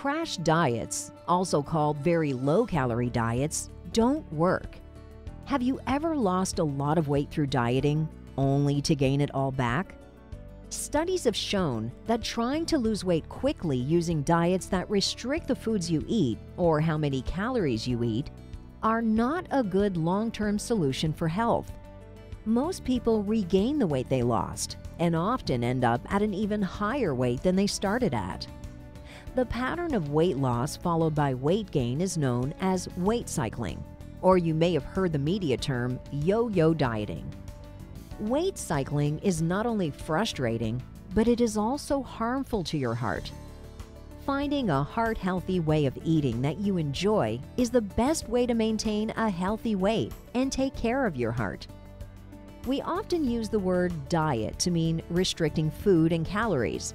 Crash diets, also called very low calorie diets, don't work. Have you ever lost a lot of weight through dieting only to gain it all back? Studies have shown that trying to lose weight quickly using diets that restrict the foods you eat or how many calories you eat are not a good long term solution for health. Most people regain the weight they lost and often end up at an even higher weight than they started at. The pattern of weight loss followed by weight gain is known as weight cycling, or you may have heard the media term yo yo dieting. Weight cycling is not only frustrating, but it is also harmful to your heart. Finding a heart healthy way of eating that you enjoy is the best way to maintain a healthy weight and take care of your heart. We often use the word diet to mean restricting food and calories,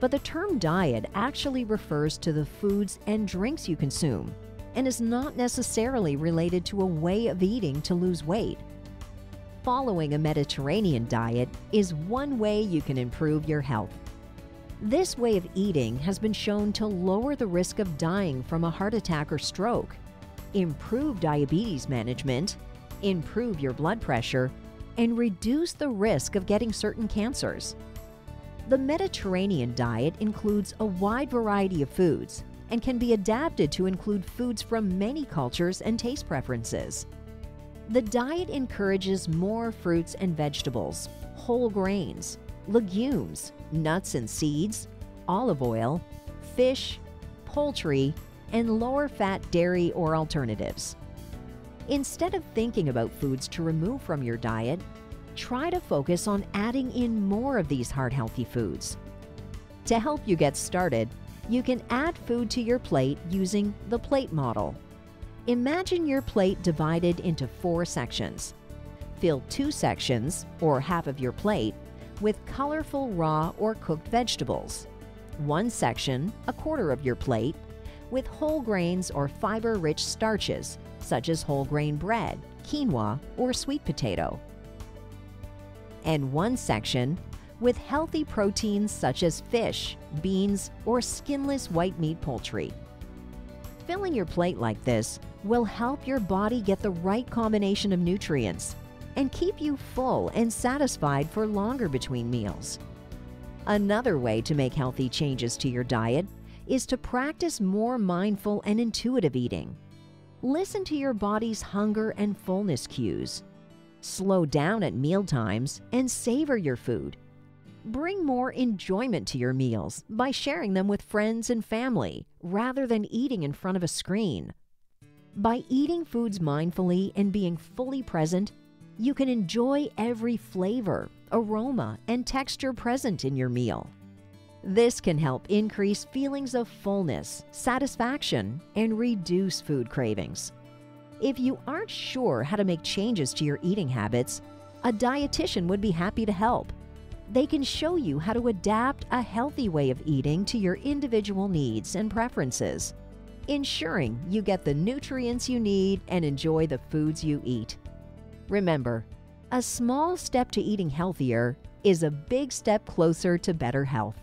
but the term diet actually refers to the foods and drinks you consume and is not necessarily related to a way of eating to lose weight following a Mediterranean diet is one way you can improve your health. This way of eating has been shown to lower the risk of dying from a heart attack or stroke, improve diabetes management, improve your blood pressure, and reduce the risk of getting certain cancers. The Mediterranean diet includes a wide variety of foods and can be adapted to include foods from many cultures and taste preferences. The diet encourages more fruits and vegetables, whole grains, legumes, nuts and seeds, olive oil, fish, poultry, and lower fat dairy or alternatives. Instead of thinking about foods to remove from your diet, try to focus on adding in more of these heart healthy foods. To help you get started, you can add food to your plate using the plate model. Imagine your plate divided into four sections. Fill two sections, or half of your plate, with colorful raw or cooked vegetables. One section, a quarter of your plate, with whole grains or fiber rich starches, such as whole grain bread, quinoa, or sweet potato. And one section with healthy proteins such as fish, beans, or skinless white meat poultry. Filling your plate like this will help your body get the right combination of nutrients and keep you full and satisfied for longer between meals. Another way to make healthy changes to your diet is to practice more mindful and intuitive eating. Listen to your body's hunger and fullness cues. Slow down at meal times and savor your food. Bring more enjoyment to your meals by sharing them with friends and family rather than eating in front of a screen. By eating foods mindfully and being fully present, you can enjoy every flavor, aroma, and texture present in your meal. This can help increase feelings of fullness, satisfaction, and reduce food cravings. If you aren't sure how to make changes to your eating habits, a dietitian would be happy to help. They can show you how to adapt a healthy way of eating to your individual needs and preferences ensuring you get the nutrients you need and enjoy the foods you eat. Remember, a small step to eating healthier is a big step closer to better health.